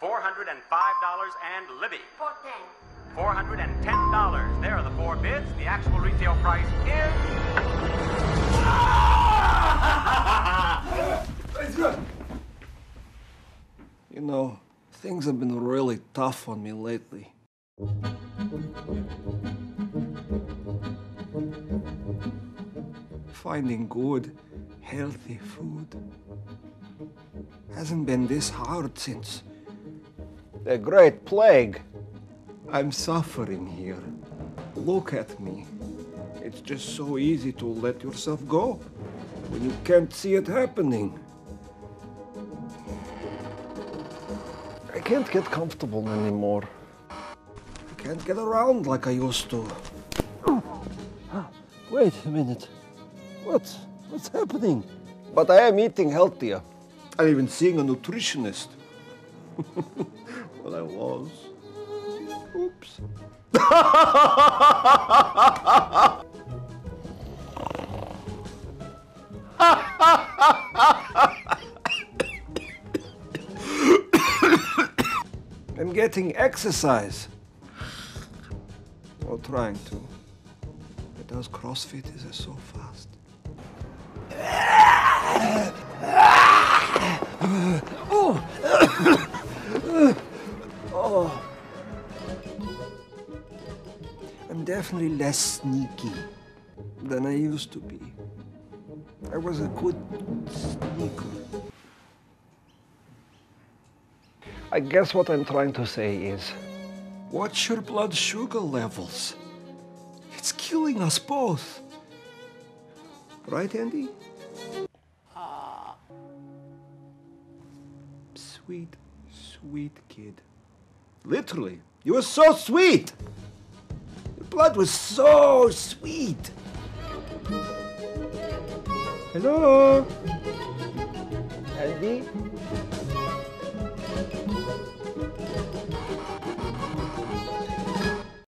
$405 and Libby. For ten. $410. There are the four bids. The actual retail price is. You know, things have been really tough on me lately. Finding good, healthy food hasn't been this hard since the Great Plague. I'm suffering here. Look at me. It's just so easy to let yourself go when you can't see it happening. I can't get comfortable anymore. I can't get around like I used to. Wait a minute. What's what's happening? But I am eating healthier. I'm even seeing a nutritionist. well, I was. Oops. I'm getting exercise. Or trying to. But those CrossFit is so fast. Oh. I'm definitely less sneaky than I used to be. I was a good sneaker. I guess what I'm trying to say is watch your blood sugar levels. It's killing us both. Right, Andy? Ah. Sweet, sweet kid. Literally, you were so sweet. Your blood was so sweet. Hello? Andy?